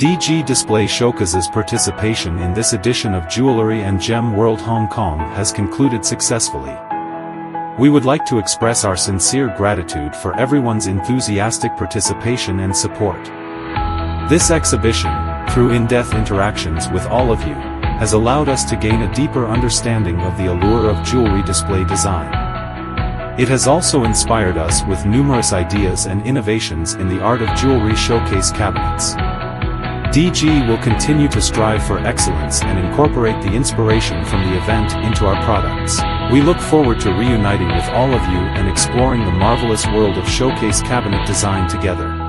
DG Display Showcase's participation in this edition of Jewelry and Gem World Hong Kong has concluded successfully. We would like to express our sincere gratitude for everyone's enthusiastic participation and support. This exhibition, through in-depth interactions with all of you, has allowed us to gain a deeper understanding of the allure of jewelry display design. It has also inspired us with numerous ideas and innovations in the art of jewelry showcase cabinets. DG will continue to strive for excellence and incorporate the inspiration from the event into our products. We look forward to reuniting with all of you and exploring the marvelous world of showcase cabinet design together.